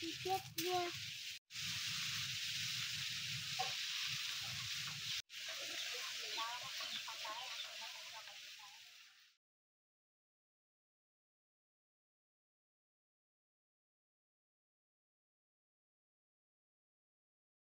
Пипец,